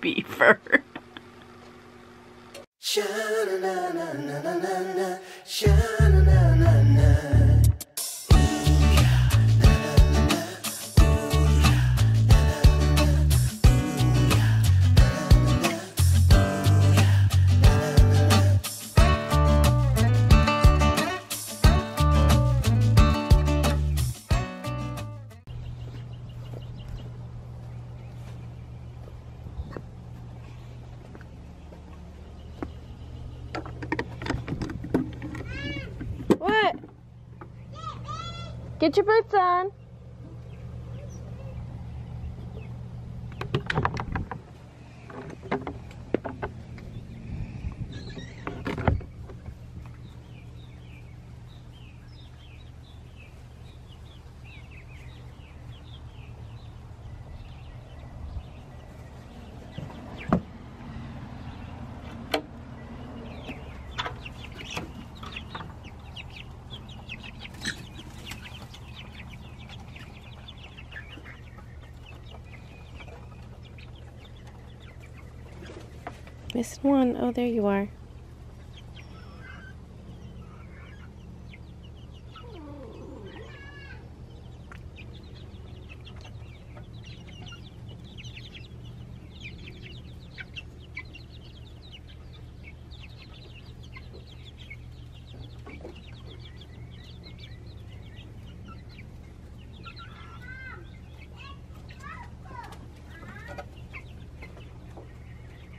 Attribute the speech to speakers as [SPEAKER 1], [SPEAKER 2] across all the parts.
[SPEAKER 1] beaver. Get your boots on. Missed one. Oh, there you are.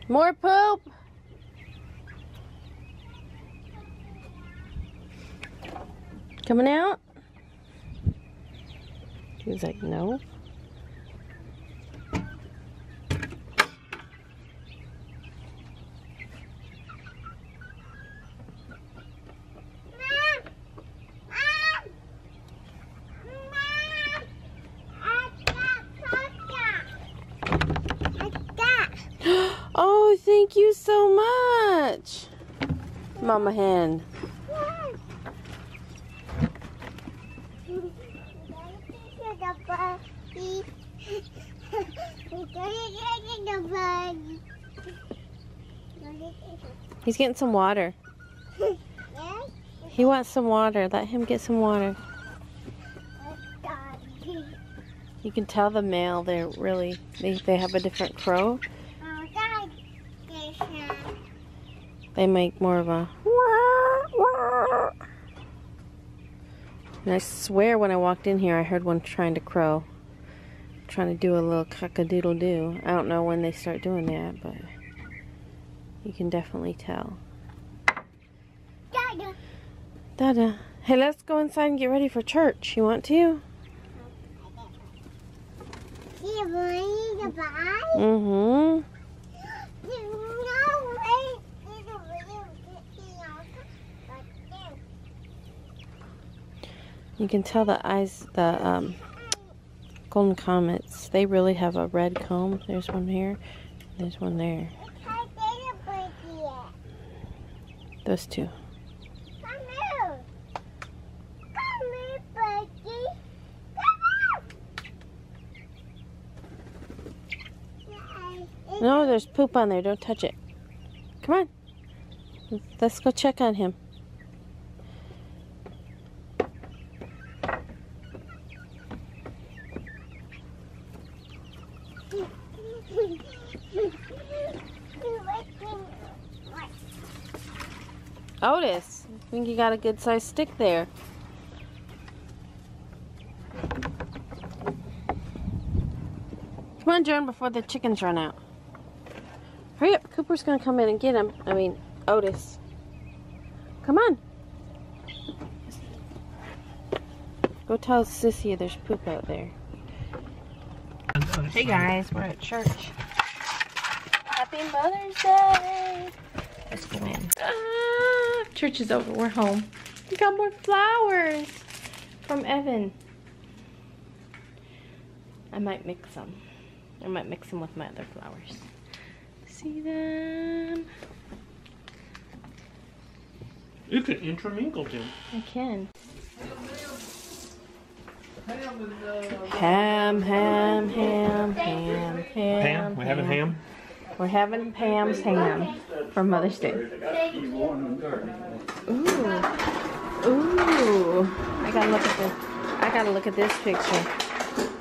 [SPEAKER 1] More poop. Coming out? He's like, no. Oh, thank you so much. Mama hen. He's getting some water. He wants some water. Let him get some water. You can tell the male, they're really, they, they have a different crow. They make more of a and I swear when I walked in here I heard one trying to crow. Trying to do a little cock-a-doodle-doo. I don't know when they start doing that, but you can definitely tell. Dada. Hey, let's go inside and get ready for church. You want to? Mm-hmm. You can tell the eyes, the um, golden comets, they really have a red comb. There's one here, there's one there. Those two. No, there's poop on there. Don't touch it. Come on. Let's go check on him. Otis, I think you got a good sized stick there. Come on, Jordan, before the chickens run out. Hurry up, Cooper's gonna come in and get him. I mean, Otis. Come on. Go tell Sissy there's poop out there. Hey guys, we're at church. Happy Mother's Day! Let's go in. Church is over, we're home. We got more flowers from Evan. I might mix them. I might mix them with my other flowers. See them?
[SPEAKER 2] You can intermingle them.
[SPEAKER 1] I can. Ham, ham, ham, ham, ham.
[SPEAKER 2] Ham? We having ham?
[SPEAKER 1] We're having Pam's ham for Mother's Day.
[SPEAKER 3] Thank you.
[SPEAKER 1] Ooh. Ooh. I gotta look at this. I gotta look at this picture.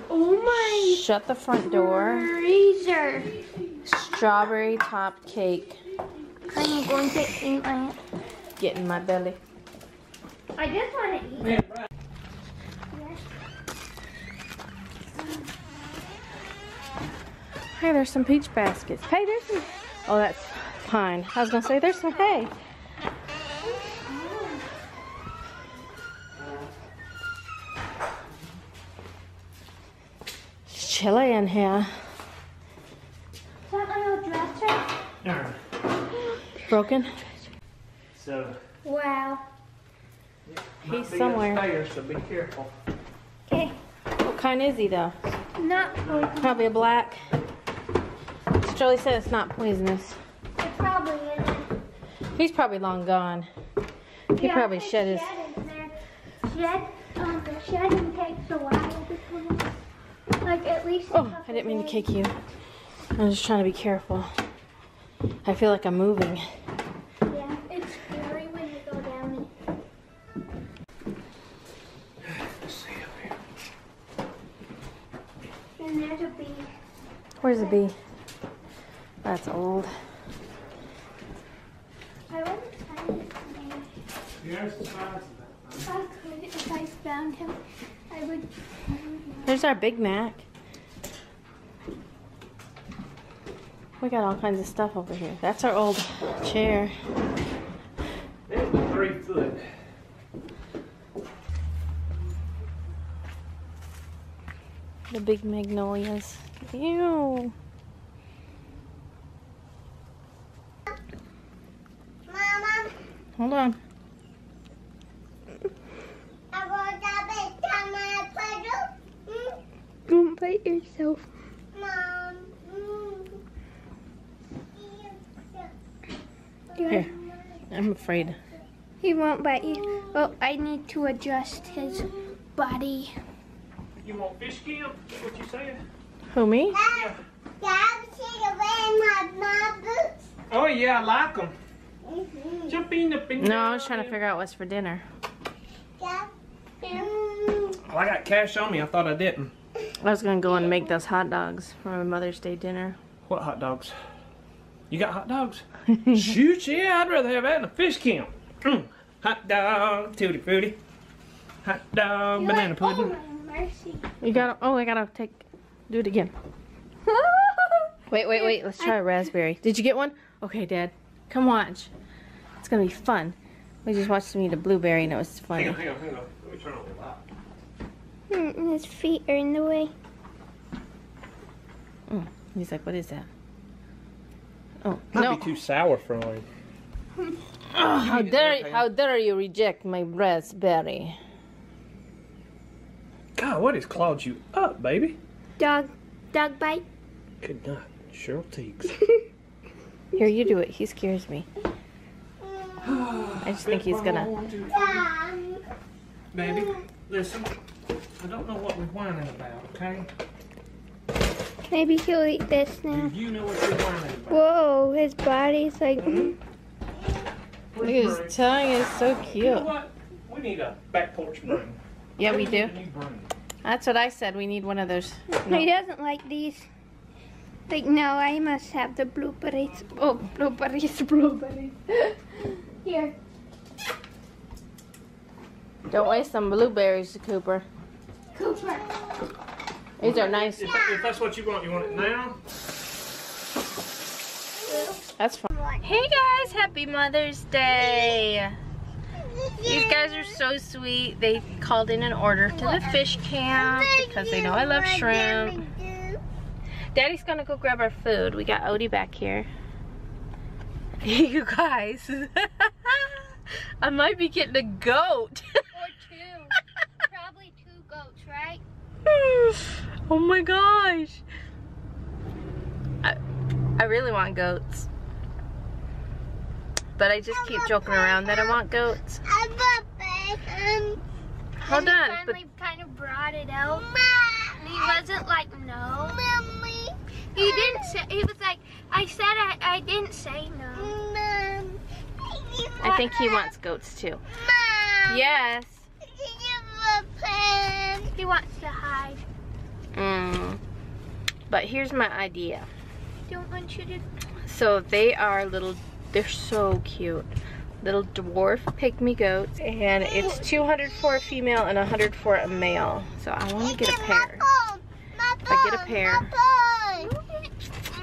[SPEAKER 3] Oh my
[SPEAKER 1] Shut the front door.
[SPEAKER 3] freezer.
[SPEAKER 1] Strawberry top cake.
[SPEAKER 3] I'm going to eat my.
[SPEAKER 1] Get in my belly.
[SPEAKER 3] I just want to eat.
[SPEAKER 1] Hey, there's some peach baskets. Hey, there's some. Oh, that's pine. I was gonna say there's some hay. Chilly in here.
[SPEAKER 3] Is that my old dresser?
[SPEAKER 2] Alright,
[SPEAKER 1] Broken.
[SPEAKER 2] so.
[SPEAKER 3] Wow.
[SPEAKER 2] might
[SPEAKER 1] He's somewhere.
[SPEAKER 2] Upstairs, so be careful.
[SPEAKER 3] Okay.
[SPEAKER 1] What kind is he though?
[SPEAKER 3] Not poison.
[SPEAKER 1] Probably a black. Shirley said it's not poisonous.
[SPEAKER 3] It probably isn't.
[SPEAKER 1] He's probably long gone. He
[SPEAKER 3] Yeah,
[SPEAKER 1] probably
[SPEAKER 3] I
[SPEAKER 1] shed his.
[SPEAKER 3] shed in there. Shed, um, the shedding takes a while between, like at least. a
[SPEAKER 1] Oh, I didn't mean to kick you. I'm just trying to be careful. I feel like I'm moving.
[SPEAKER 3] Yeah, it's scary when you go down
[SPEAKER 2] Let's see up here.
[SPEAKER 3] And there's a bee.
[SPEAKER 1] Where's the bee? That's old.
[SPEAKER 3] I wouldn't find it today.
[SPEAKER 2] Here's the size
[SPEAKER 3] If I could, if I found him, I would.
[SPEAKER 1] There's our Big Mac. We got all kinds of stuff over here. That's our old chair.
[SPEAKER 2] that. It's three foot.
[SPEAKER 1] The big magnolias. Ew.
[SPEAKER 4] Mama,
[SPEAKER 1] Hold on.
[SPEAKER 4] I want to be.
[SPEAKER 3] Don't bite yourself.
[SPEAKER 1] Here. I'm afraid.
[SPEAKER 3] He won't bite you. Oh, I need to adjust his body.
[SPEAKER 2] You want fish camp? Is what you saying?
[SPEAKER 1] Who, me?
[SPEAKER 4] Dad, Dad, see the way my mom boots.
[SPEAKER 2] Oh yeah, I like them.
[SPEAKER 4] Mm-hmm.
[SPEAKER 2] Jumping up and
[SPEAKER 1] No. I was trying to figure out what's for dinner.
[SPEAKER 4] Dad. Mm.
[SPEAKER 2] Well, I got cash on me. I thought I didn't.
[SPEAKER 1] I was gonna go and make those hot dogs for my Mother's Day dinner.
[SPEAKER 2] What hot dogs? You got hot dogs? Shoot, yeah, I'd rather have that than a fish camp. Mm. Hot dog, tutti frutti. Hot dog,
[SPEAKER 3] You're
[SPEAKER 2] banana
[SPEAKER 3] like,
[SPEAKER 2] pudding.
[SPEAKER 3] Oh, my mercy.
[SPEAKER 1] You gotta. Oh, I gotta take. Do it again. Wait, wait, wait. Let's try a raspberry. Did you get one? Okay, Dad. Come watch. It's gonna be fun. We just watched him eat a blueberry and it was funny.
[SPEAKER 2] Hang on, hang on, hang on. Let me turn on the light.
[SPEAKER 3] Mm, His feet are in the way.
[SPEAKER 1] He's like, what is that? Oh
[SPEAKER 2] Might
[SPEAKER 1] no!
[SPEAKER 2] be too sour for him.
[SPEAKER 1] Oh, how dare
[SPEAKER 2] entertain.
[SPEAKER 1] how dare you reject my raspberry?
[SPEAKER 2] God, what has clawed you up, baby?
[SPEAKER 3] Dog, dog bite.
[SPEAKER 2] Good night, Cheryl Teagues.
[SPEAKER 1] Here, you do it. He scares me. I just think he's gonna.
[SPEAKER 2] Baby, listen. I don't know what we're whining about, okay?
[SPEAKER 3] Maybe he'll eat this now.
[SPEAKER 2] you know what you're?
[SPEAKER 3] Whoa, his body's like. Mm-hmm.
[SPEAKER 1] Look at his tongue. It's so
[SPEAKER 2] You know
[SPEAKER 1] cute.
[SPEAKER 2] what? We need a back porch broom.
[SPEAKER 1] Yeah, we do.
[SPEAKER 2] need a.
[SPEAKER 1] That's what I said. We need one of those.
[SPEAKER 3] He doesn't like these. Like, no, I must have the blueberries. Oh, blueberries, blueberries. Here.
[SPEAKER 1] Don't waste some blueberries, Cooper.
[SPEAKER 3] Cooper.
[SPEAKER 1] These are nice.
[SPEAKER 2] If, if that's what you want, you want it now?
[SPEAKER 1] That's fine. Hey guys, happy Mother's Day. These guys are so sweet. They called in an order to the fish camp because they know I love shrimp. Daddy's gonna go grab our food. We got Odie back here. you guys. I might be getting a goat.
[SPEAKER 3] Or two. Probably two goats, right?
[SPEAKER 1] oh my gosh. I, I really want goats. But I just keep joking around that I want goats.
[SPEAKER 4] I'm a bacon.
[SPEAKER 1] Hold
[SPEAKER 3] and
[SPEAKER 1] on.
[SPEAKER 3] He
[SPEAKER 1] But
[SPEAKER 3] kind of brought it out.
[SPEAKER 4] Mommy.
[SPEAKER 3] And he wasn't like, no.
[SPEAKER 4] Mommy.
[SPEAKER 3] He didn't say, he was like, I I said I, I didn't say no.
[SPEAKER 4] Mom.
[SPEAKER 1] I think he wants goats too.
[SPEAKER 4] Mom.
[SPEAKER 1] Yes.
[SPEAKER 4] Open?
[SPEAKER 3] He wants to hide.
[SPEAKER 1] Mm. But here's my idea.
[SPEAKER 3] Don't want you to.
[SPEAKER 1] So they are little, they're so cute. Little dwarf pygmy goats. And it's 200 for a female and 100 for a male. So I want to get a pair.
[SPEAKER 4] My phone. My phone.
[SPEAKER 1] I get a pair.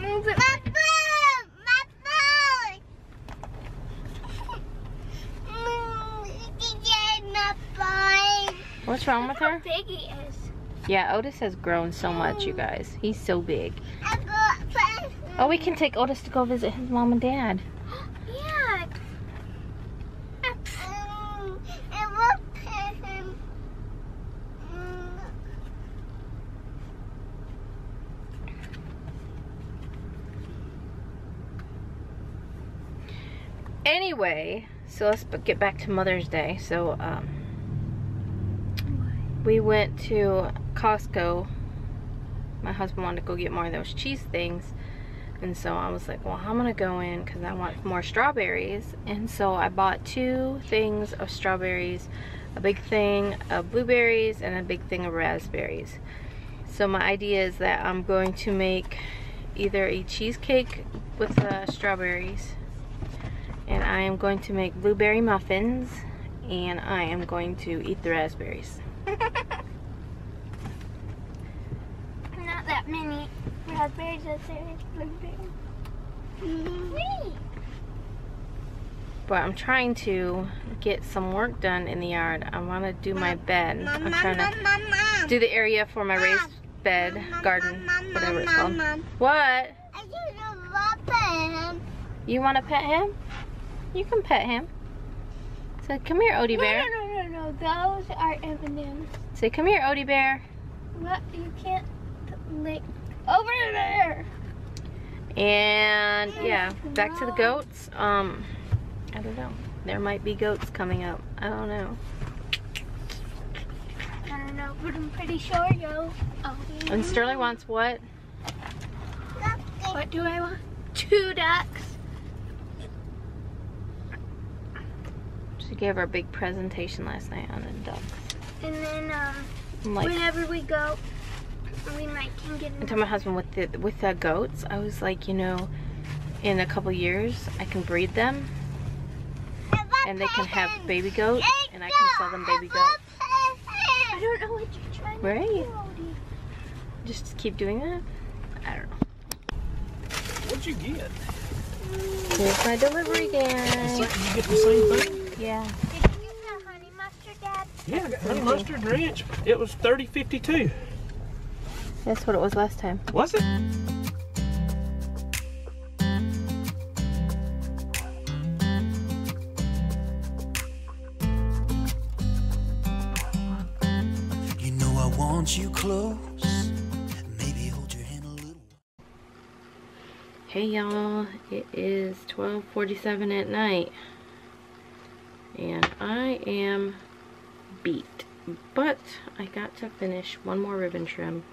[SPEAKER 3] Move it.
[SPEAKER 4] My phone. My phone. Mm, Did you get my phone?
[SPEAKER 1] What's wrong with her?
[SPEAKER 3] How big he is.
[SPEAKER 1] Yeah, Otis has grown so much, you guys. He's so big.
[SPEAKER 4] I got phone.
[SPEAKER 1] Oh, we can take Otis to go visit his mom and dad.
[SPEAKER 3] Yeah.
[SPEAKER 4] I want pen. Mm.
[SPEAKER 1] Anyway, so let's get back to Mother's Day. So, um, we went to Costco. My husband wanted to go get more of those cheese things. And so I was like, well, I'm going to go in because I want more strawberries. And so I bought two things of strawberries, a big thing of blueberries, and a big thing of raspberries. So my idea is that I'm going to make either a cheesecake with the strawberries and I am going to make blueberry muffins and I am going to eat the raspberries.
[SPEAKER 3] Not that many raspberries as there is blueberries. Me.
[SPEAKER 1] But I'm trying to get some work done in the yard. I want to do my bed. I'm trying to do the area for my raised bed, garden, whatever it's called. What?
[SPEAKER 4] I just want.
[SPEAKER 1] You want to pet him? You can pet him. So come here, Odie
[SPEAKER 3] No,
[SPEAKER 1] Bear.
[SPEAKER 3] No, no. Those are M&M's.
[SPEAKER 1] Say, come here, Odie Bear.
[SPEAKER 3] What? You can't lick over there.
[SPEAKER 1] And yeah, back to the goats. Um, I don't know. There might be goats coming up. I don't know.
[SPEAKER 3] I don't know, but I'm pretty sure yo. Oh.
[SPEAKER 1] And Sterling wants what?
[SPEAKER 3] What do I want? Two ducks.
[SPEAKER 1] She gave her a big presentation last night on the ducks.
[SPEAKER 3] And then um,
[SPEAKER 1] like,
[SPEAKER 3] whenever we go, we might can get.
[SPEAKER 1] I told my husband with the with the goats, I was like, you know, in a couple years, I can breed them and they can have baby goats, and I can sell them baby goats.
[SPEAKER 3] I don't know what you're trying
[SPEAKER 1] Right.
[SPEAKER 3] to do. Odie.
[SPEAKER 1] Just keep doing that. I don't know.
[SPEAKER 2] What'd you get?
[SPEAKER 1] Here's my delivery
[SPEAKER 2] The
[SPEAKER 1] Dan.
[SPEAKER 2] same- You get the same thing?
[SPEAKER 1] Yeah.
[SPEAKER 3] Did you get the honey mustard, Dad?
[SPEAKER 2] Yeah, I got honey mustard ranch. It was thirty fifty two.
[SPEAKER 1] That's what it was last time.
[SPEAKER 2] Was it?
[SPEAKER 5] You know I want you close. Maybe hold your hand a little.
[SPEAKER 1] Hey y'all, it is 12:47 at night. And I am beat. But I got to finish one more ribbon trim.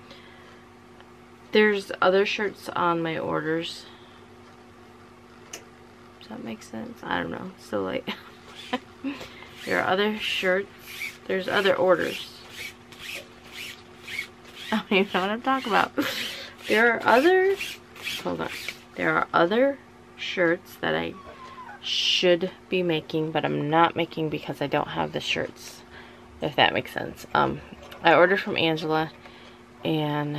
[SPEAKER 1] There's other shirts on my orders. Does that make sense? I don't know. So like there are other shirts. There's other orders. I don't even know what I'm talking about. There are other hold on. There are other shirts that I should be making, but I'm not making because I don't have the shirts. If that makes sense. Um, I ordered from Angela, and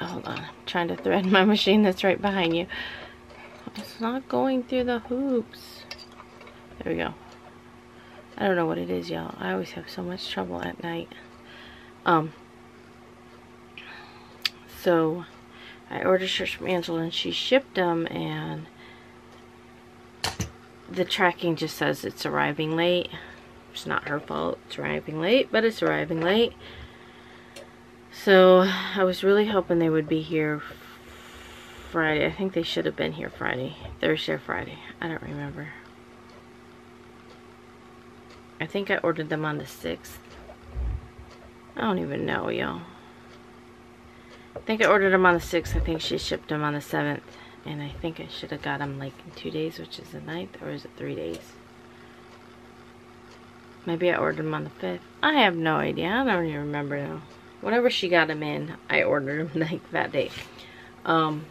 [SPEAKER 1] hold on, I'm trying to thread my machine that's right behind you. It's not going through the hoops. There we go. I don't know what it is, y'all. I always have so much trouble at night. Um, so I ordered shirts from Angela and she shipped them and the tracking just says it's arriving late. It's not her fault. It's arriving late, but it's arriving late. So I was really hoping they would be here Friday. I think they should have been here Friday. Thursday or Friday. I don't remember. I think I ordered them on the 6th. I don't even know, y'all. I think I ordered them on the 6th. I think she shipped them on the 7th. And I think I should have got them like in two days, which is the 9th, or is it three days? Maybe I ordered them on the 5th. I have no idea. I don't even remember now. Whenever she got them in, I ordered them like that day. Um,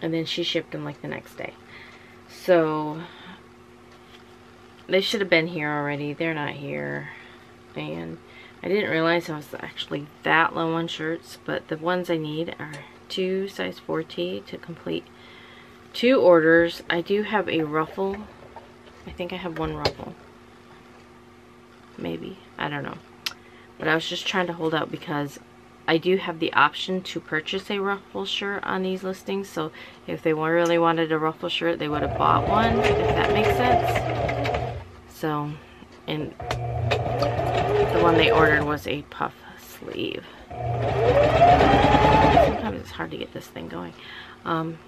[SPEAKER 1] and then she shipped them like the next day. So, they should have been here already. They're not here. And I didn't realize I was actually that low on shirts, but the ones I need are two size 4T to complete two orders. I do have a ruffle. I think I have one ruffle. Maybe. I don't know. But I was just trying to hold out because I do have the option to purchase a ruffle shirt on these listings. So if they really wanted a ruffle shirt, they would have bought one, if that makes sense. So, and one they ordered was a puff sleeve. Sometimes it's hard to get this thing going. Um,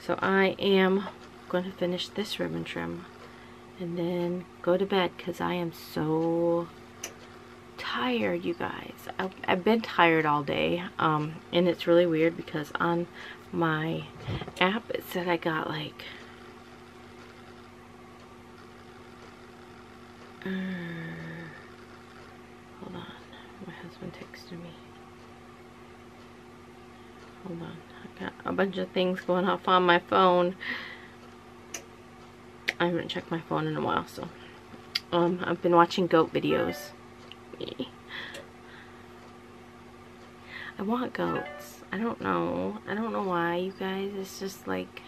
[SPEAKER 1] so I am going to finish this ribbon trim and then go to bed because I am so tired, you guys. I've, I've been tired all day, um, and it's really weird because on my app it said I got like uh, husband texted me. Hold on, I got a bunch of things going off on my phone. I haven't checked my phone in a while, so um, I've been watching goat videos. I want goats. I don't know. I don't know why, you guys. It's just like...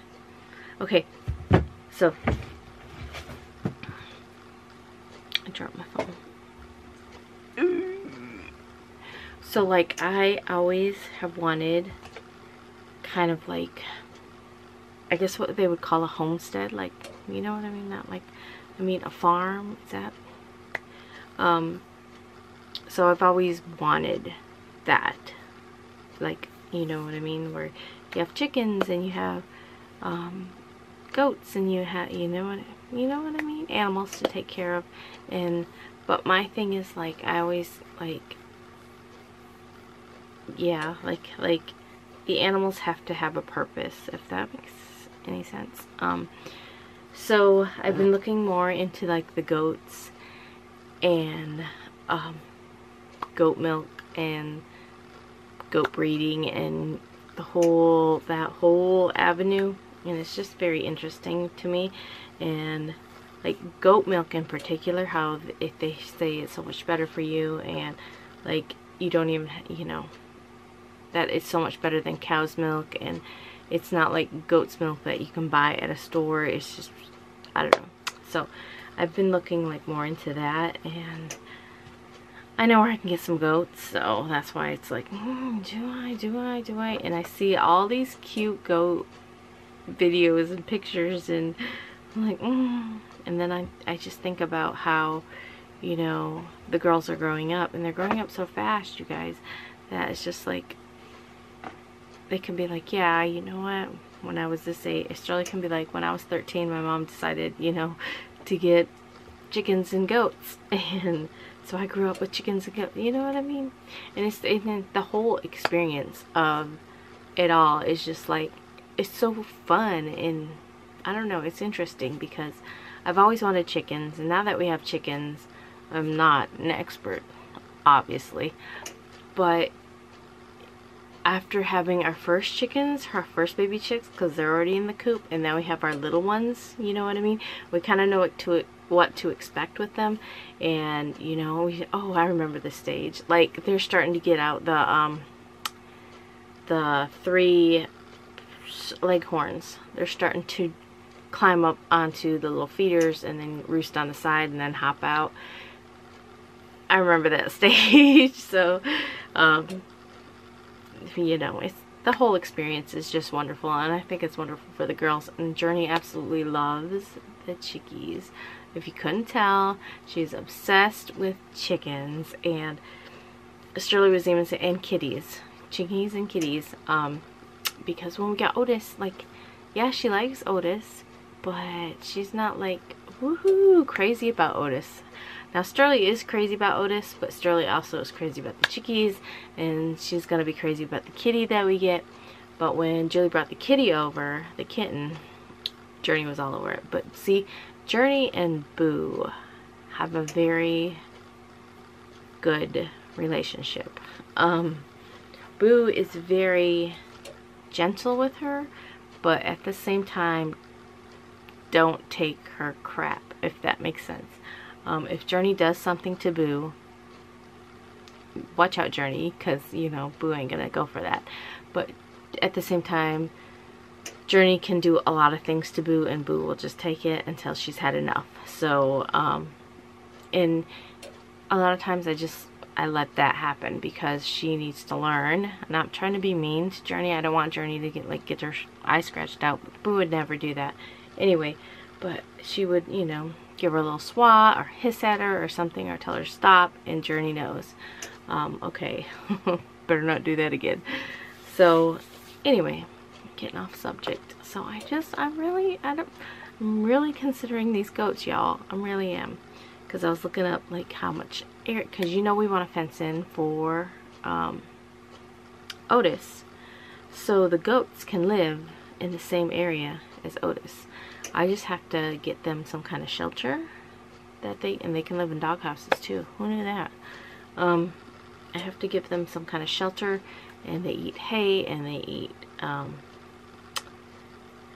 [SPEAKER 1] Okay. So. I dropped my phone. So, like, I always have wanted kind of like... I guess what they would call a homestead. Like, you know what I mean? Not like... I mean, a farm. Is that... Um, so I've always wanted that like you know what I mean where you have chickens and you have um, goats and you have you know what you know what I mean animals to take care of and but my thing is like I always like yeah like like the animals have to have a purpose if that makes any sense. Um so I've been looking more into like the goats and um goat milk and goat breeding and the whole that whole avenue and it's just very interesting to me. And like goat milk in particular how if they say it's so much better for you and like you don't even you know that it's so much better than cow's milk and it's not like goat's milk that you can buy at a store it's just I don't know so I've been looking like more into that and I know where I can get some goats, so that's why it's like, mm, do I, do I, do I? And I see all these cute goat videos and pictures, and I'm like, mm. and then I, I just think about how, you know, the girls are growing up, and they're growing up so fast, you guys, that it's just like, they can be like, yeah, you know what, when I was this age, Australia can be like, when I was 13, my mom decided, you know, to get chickens and goats, and so I grew up with chickens and goats, you know what I mean? And it's and the whole experience of it all is just like, it's so fun and I don't know, it's interesting because I've always wanted chickens and now that we have chickens, I'm not an expert, obviously, but after having our first chickens, our first baby chicks, because they're already in the coop, and now we have our little ones, you know what I mean? We kind of know what to what to expect with them and you know we, oh I remember the stage. Like they're starting to get out the um the three leghorns they're starting to climb up onto the little feeders and then roost on the side and then hop out. I remember that stage so um you know it's the whole experience is just wonderful and I think it's wonderful for the girls and Journey absolutely loves the chickies if you couldn't tell, she's obsessed with chickens and Sterling was even saying, and kitties, chickies and kitties, um, because when we got Otis, like, yeah, she likes Otis, but she's not like, woohoo, crazy about Otis. Now Sterling is crazy about Otis, but Sterling also is crazy about the chickies, and she's gonna be crazy about the kitty that we get. But when Julie brought the kitty over, the kitten, Journey was all over it. But see, Journey and Boo have a very good relationship. Um, Boo is very gentle with her, but at the same time, don't take her crap, if that makes sense. Um, if Journey does something to Boo, watch out Journey, because, you know, Boo ain't gonna go for that. But at the same time, Journey can do a lot of things to Boo, and Boo will just take it until she's had enough. So, um, and a lot of times I just, I let that happen because she needs to learn. And I'm trying to be mean to Journey. I don't want Journey to get, like, get her eye scratched out. Boo would never do that. Anyway, but she would, you know, give her a little swat or hiss at her or something or tell her stop and Journey knows. Um, okay, better not do that again. So, anyway, getting off subject. So I just, I'm really, I don't, I'm really considering these goats, y'all. I really am. Because I was looking up, like, how much air, because you know we want to fence in for um, Otis. So the goats can live in the same area as Otis. I just have to get them some kind of shelter that they, and they can live in dog houses too. Who knew that? Um, I have to give them some kind of shelter and they eat hay and they eat, um,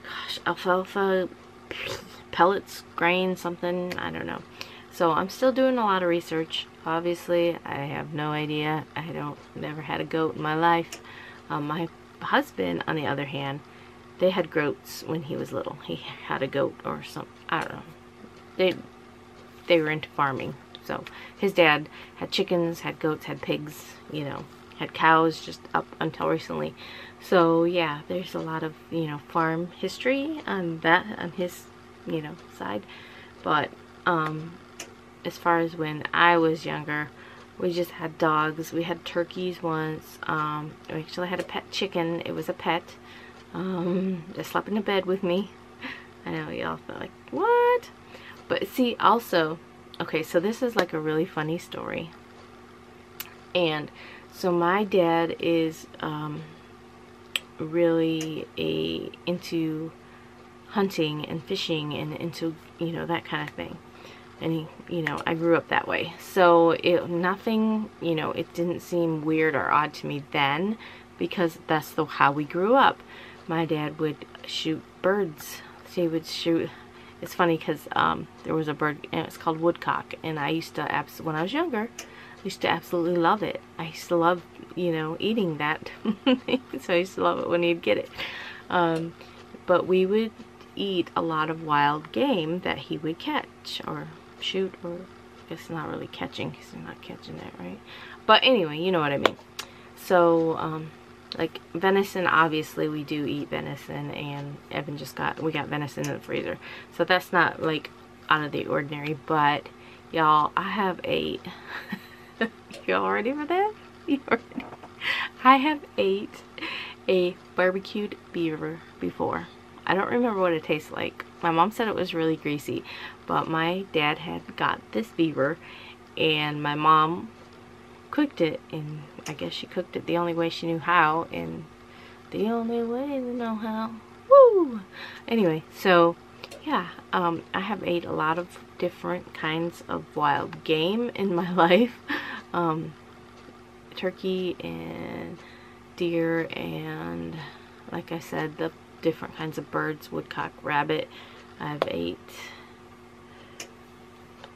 [SPEAKER 1] gosh, alfalfa, pellets, grain, something, I don't know. So I'm still doing a lot of research. Obviously, I have no idea. I don't, never had a goat in my life. Um, my husband, on the other hand, they had goats when he was little. He had a goat or some, I don't know. They, they were into farming. So his dad had chickens, had goats, had pigs, you know, had cows just up until recently. So yeah, there's a lot of, you know, farm history on that, on his, you know, side. But, um, as far as when I was younger, we just had dogs. We had turkeys once. Um, we actually had a pet chicken. It was a pet. Um, just slept in the bed with me. I know y'all feel like, what? But see, also, okay, so this is like a really funny story. And so my dad is um, really a into hunting and fishing and into, you know, that kind of thing. And he, you know, I grew up that way. So it, nothing, you know, it didn't seem weird or odd to me then because that's the how we grew up. My dad would shoot birds. He would shoot it's funny because um, there was a bird and it's called woodcock and I used to abs when I was younger I used to absolutely love it. I used to love you know eating that. So I used to love it when he'd get it. Um, but we would eat a lot of wild game that he would catch or shoot or I guess not really catching because he's not catching that right? But anyway you know what I mean. So um, like venison obviously we do eat venison and Evan just got we got venison in the freezer. So that's not like out of the ordinary but y'all I have ate y'all ready for that? I have ate a barbecued beaver before. I don't remember what it tastes like. My mom said it was really greasy but my dad had got this beaver and my mom cooked it and I guess she cooked it the only way she knew how and the only way to know how. Woo! Anyway so yeah um, I have ate a lot of different kinds of wild game in my life. Um, turkey and deer and like I said the different kinds of birds woodcock rabbit. I've ate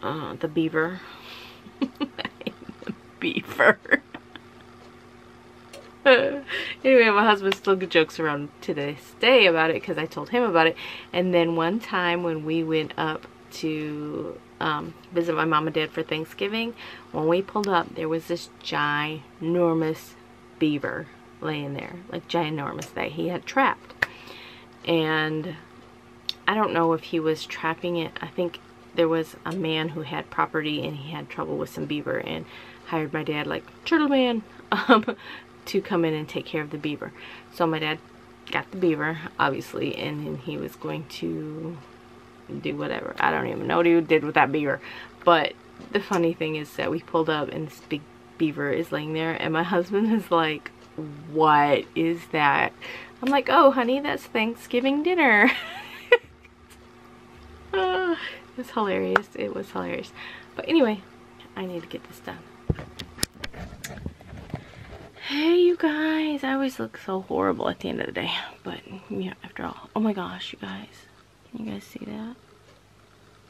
[SPEAKER 1] uh, the beaver beaver. anyway, my husband still jokes around to this day about it because I told him about it. And then one time when we went up to um, visit my mom and dad for Thanksgiving, when we pulled up, there was this ginormous beaver laying there, like ginormous that he had trapped. And I don't know if he was trapping it. I think there was a man who had property and he had trouble with some beaver and hired my dad like turtle man um, to come in and take care of the beaver so my dad got the beaver obviously and then he was going to do whatever I don't even know what he did with that beaver but the funny thing is that we pulled up and this big beaver is laying there and my husband is like, what is that? I'm like, oh honey, that's Thanksgiving dinner. uh, it's hilarious. It was hilarious. But anyway, I need to get this done. Hey you guys, I always look so horrible at the end of the day. But yeah, after all, oh my gosh, you guys. Can you guys see that?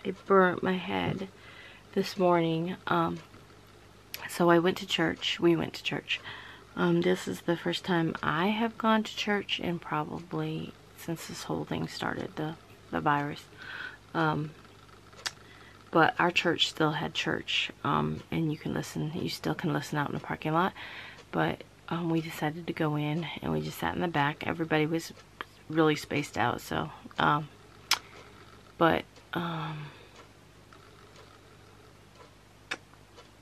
[SPEAKER 1] It burnt my head this morning. Um, so I went to church. We went to church. Um, this is the first time I have gone to church in probably since this whole thing started, the, the virus. Um, but our church still had church, um, and you can listen, you still can listen out in the parking lot. But um, we decided to go in, and we just sat in the back. Everybody was really spaced out, so, um, but, um,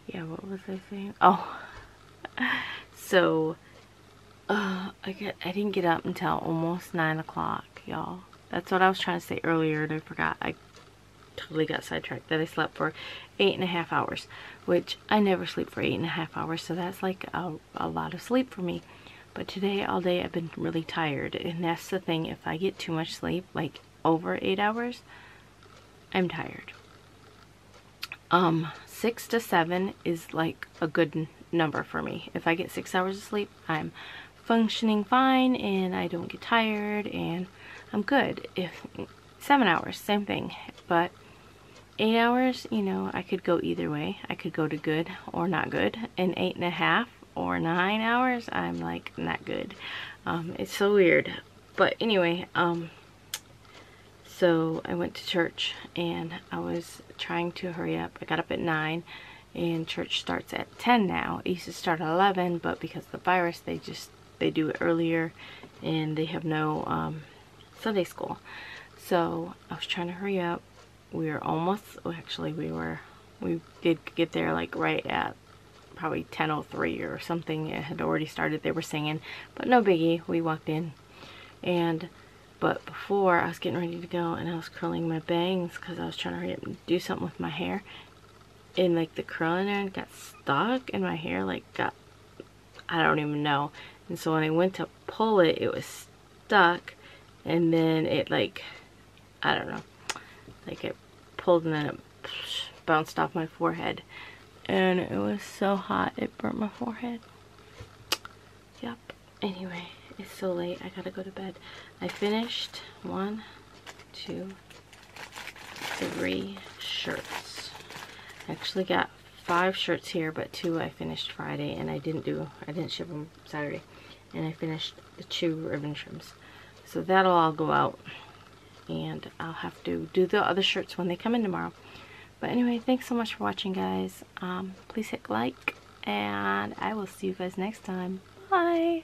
[SPEAKER 1] yeah, what was I saying? Oh, so, uh, I, get, I didn't get up until almost 9 o'clock, y'all. That's what I was trying to say earlier, and I forgot. I totally got sidetracked that I slept for eight and a half hours, which I never sleep for eight and a half hours, so that's like a, a lot of sleep for me. But today, all day, I've been really tired, and that's the thing. If I get too much sleep, like over eight hours, I'm tired. Um, six to seven is like a good number for me. If I get six hours of sleep, I'm functioning fine, and I don't get tired, and I'm good. If seven hours, same thing. But eight hours, you know, I could go either way. I could go to good or not good. And eight and a half or nine hours, I'm like not good. Um, it's so weird. But anyway, um, so I went to church and I was trying to hurry up. I got up at nine and church starts at 10 now. It used to start at 11, but because of the virus, they just, they do it earlier and they have no um, Sunday school. So I was trying to hurry up we were almost well, actually we were we did get there like right at probably 10.03 or something. It had already started they were singing. But no biggie we walked in. And but before I was getting ready to go and I was curling my bangs because I was trying to hurry up and do something with my hair. And like the curling iron got stuck in my hair like got I don't even know. And so when I went to pull it it was stuck. And then it like I don't know like it pulled and then it bounced off my forehead. And it was so hot, it burnt my forehead. Yep. Anyway, it's so late. I gotta go to bed. I finished one, two, three shirts. I actually got five shirts here, but two I finished Friday, and I didn't do, I didn't ship them Saturday. And I finished the two ribbon trims. So that'll all go out and I'll have to do the other shirts when they come in tomorrow. But anyway, thanks so much for watching, guys. Um, please hit like, and I will see you guys next time. Bye!